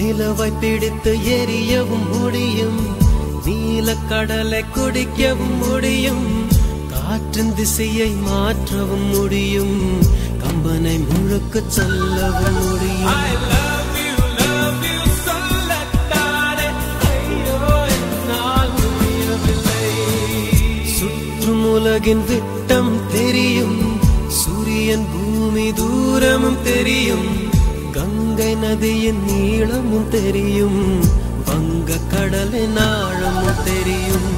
நிலவை பிடித்து எரியவும் முடியும். நீலக்கடலை குடிக்கவும் முடியும். காற்றின் திசையை மாற்றவும் முடியும். கம்பனை முழுக்க சொல்லவும் முடியும். உலகின் விட்டம் தெரியும். சூரியன் பூமி தூரமும் தெரியும். நதியின் நீளமும் தெரியும். வங்க கடலின் ஆழமும் தெரியும்.